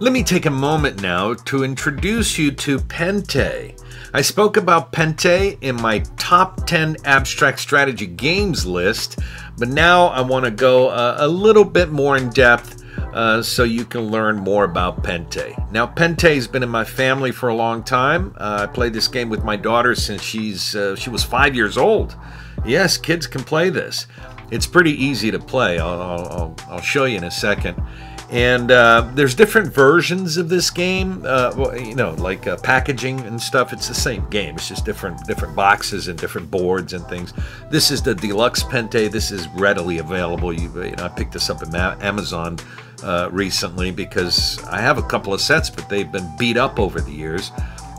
Let me take a moment now to introduce you to Pente. I spoke about Pente in my top 10 abstract strategy games list, but now I want to go uh, a little bit more in depth uh, so you can learn more about Pente. Now, Pente has been in my family for a long time. Uh, I played this game with my daughter since she's uh, she was five years old. Yes, kids can play this. It's pretty easy to play. I'll, I'll, I'll show you in a second. And uh, there's different versions of this game. Uh, well, you know, like uh, packaging and stuff. It's the same game. It's just different different boxes and different boards and things. This is the deluxe Pente. This is readily available. You, you know, I picked this up at Amazon uh, recently because I have a couple of sets, but they've been beat up over the years.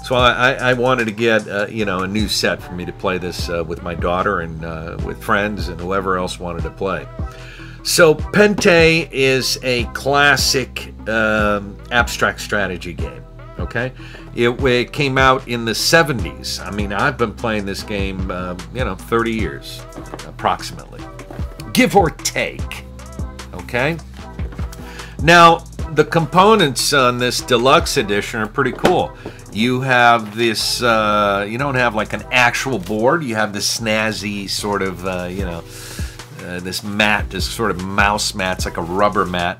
So I, I wanted to get uh, you know a new set for me to play this uh, with my daughter and uh, with friends and whoever else wanted to play. So Pente is a classic um, abstract strategy game. Okay, it, it, came out in the 70s. I mean, I've been playing this game, um, you know, 30 years approximately, give or take. Okay. Now, the components on this deluxe edition are pretty cool. You have this, uh, you don't have like an actual board, you have this snazzy sort of, uh, you know, uh, this mat, this sort of mouse mat. It's like a rubber mat.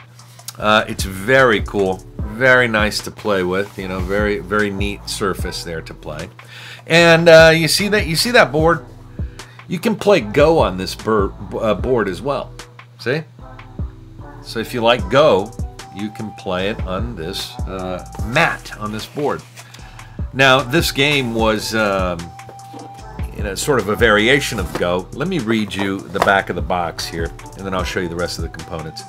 Uh, it's very cool, very nice to play with. You know, very very neat surface there to play. And uh, you see that you see that board. You can play Go on this uh, board as well. See? So if you like Go, you can play it on this uh, mat on this board. Now this game was. Um, in a sort of a variation of Go. Let me read you the back of the box here, and then I'll show you the rest of the components.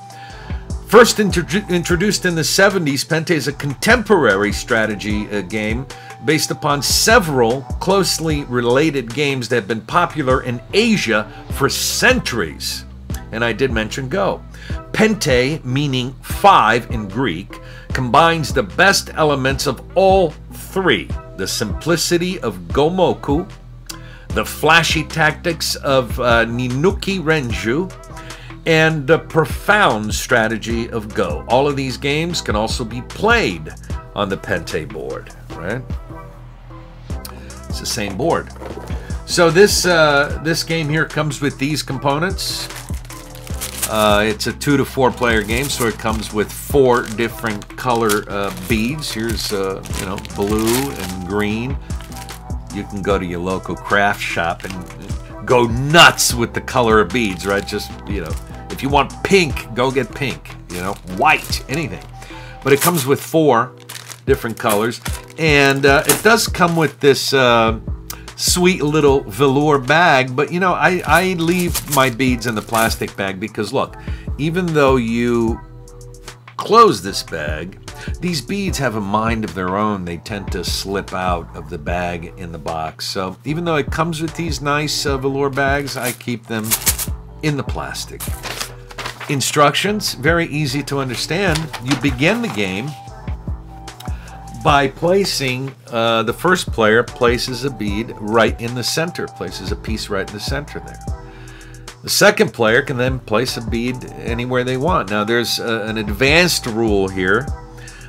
First introduced in the 70s, Pente is a contemporary strategy uh, game based upon several closely related games that have been popular in Asia for centuries. And I did mention Go. Pente, meaning five in Greek, combines the best elements of all three the simplicity of Gomoku, the flashy tactics of uh, Ninuki Renju, and the profound strategy of Go. All of these games can also be played on the Pente board, right? It's the same board. So this uh, this game here comes with these components. Uh, it's a two to four player game, so it comes with four different color uh, beads. Here's uh, you know blue and green, you can go to your local craft shop and go nuts with the color of beads, right? Just, you know, if you want pink, go get pink, you know, white, anything. But it comes with four different colors. And uh, it does come with this uh, sweet little velour bag. But, you know, I, I leave my beads in the plastic bag because, look, even though you close this bag, these beads have a mind of their own. They tend to slip out of the bag in the box. So even though it comes with these nice uh, velour bags, I keep them in the plastic. Instructions, very easy to understand. You begin the game by placing, uh, the first player places a bead right in the center, places a piece right in the center there. The second player can then place a bead anywhere they want. Now there's uh, an advanced rule here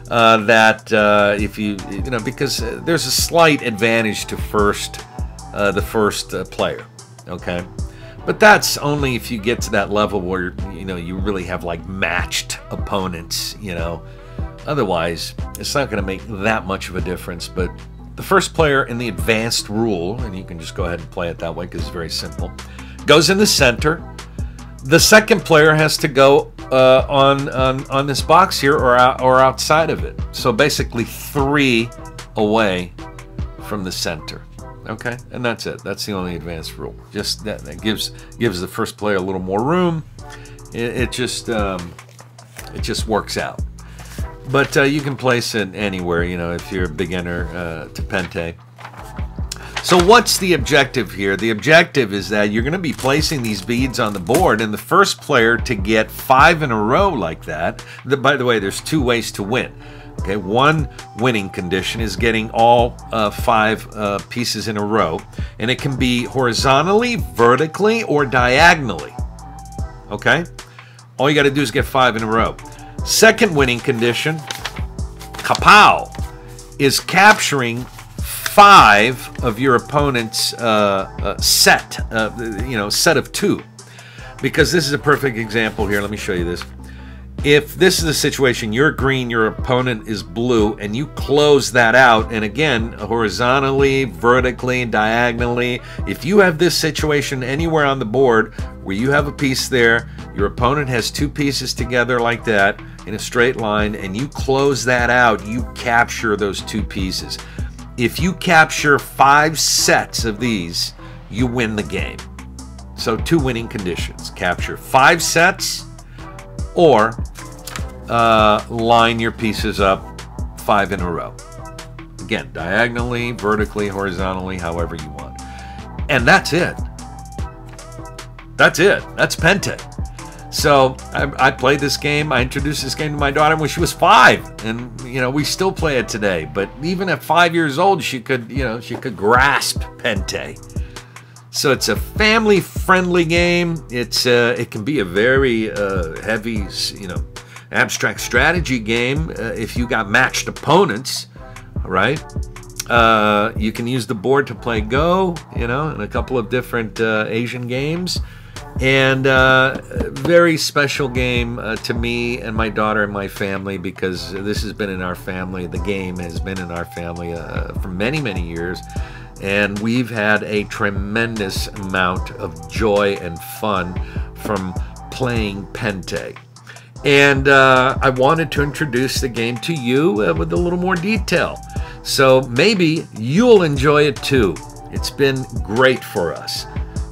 uh, that uh, if you you know because uh, there's a slight advantage to first uh, the first uh, player, okay, but that's only if you get to that level where you know you really have like matched opponents, you know. Otherwise, it's not going to make that much of a difference. But the first player in the advanced rule, and you can just go ahead and play it that way because it's very simple, goes in the center. The second player has to go uh, on, on on this box here or or outside of it. So basically three away from the center. Okay, and that's it. That's the only advanced rule. Just that, that gives gives the first player a little more room. It, it just um, it just works out. But uh, you can place it anywhere. You know, if you're a beginner uh, to Pente. So what's the objective here? The objective is that you're going to be placing these beads on the board, and the first player to get five in a row like that. The, by the way, there's two ways to win. Okay, one winning condition is getting all uh, five uh, pieces in a row, and it can be horizontally, vertically, or diagonally. Okay, all you got to do is get five in a row. Second winning condition kapow, is capturing five of your opponent's uh, uh, set, uh, you know, set of two. Because this is a perfect example here. Let me show you this. If this is a situation, you're green, your opponent is blue, and you close that out, and again, horizontally, vertically, diagonally, if you have this situation anywhere on the board where you have a piece there, your opponent has two pieces together like that in a straight line, and you close that out, you capture those two pieces. If you capture five sets of these, you win the game. So, two winning conditions capture five sets or uh, line your pieces up five in a row. Again, diagonally, vertically, horizontally, however you want. And that's it. That's it. That's Pente. So I, I, played this game. I introduced this game to my daughter when she was five, and you know we still play it today. But even at five years old, she could you know she could grasp Pente. So it's a family-friendly game. It's uh, it can be a very uh, heavy you know abstract strategy game uh, if you got matched opponents, right? Uh, you can use the board to play Go, you know, in a couple of different uh, Asian games. And uh, very special game uh, to me and my daughter and my family because this has been in our family. The game has been in our family uh, for many, many years. And we've had a tremendous amount of joy and fun from playing Pente. And uh, I wanted to introduce the game to you uh, with a little more detail. So maybe you'll enjoy it too. It's been great for us.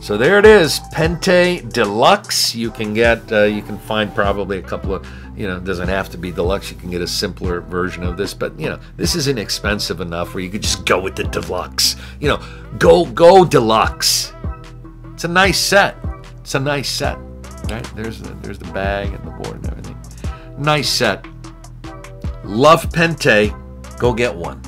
So there it is, Pente Deluxe. You can get, uh, you can find probably a couple of, you know, doesn't have to be deluxe. You can get a simpler version of this, but you know, this is inexpensive enough where you could just go with the deluxe. You know, go go deluxe. It's a nice set. It's a nice set. Right? There's the, there's the bag and the board and everything. Nice set. Love Pente. Go get one.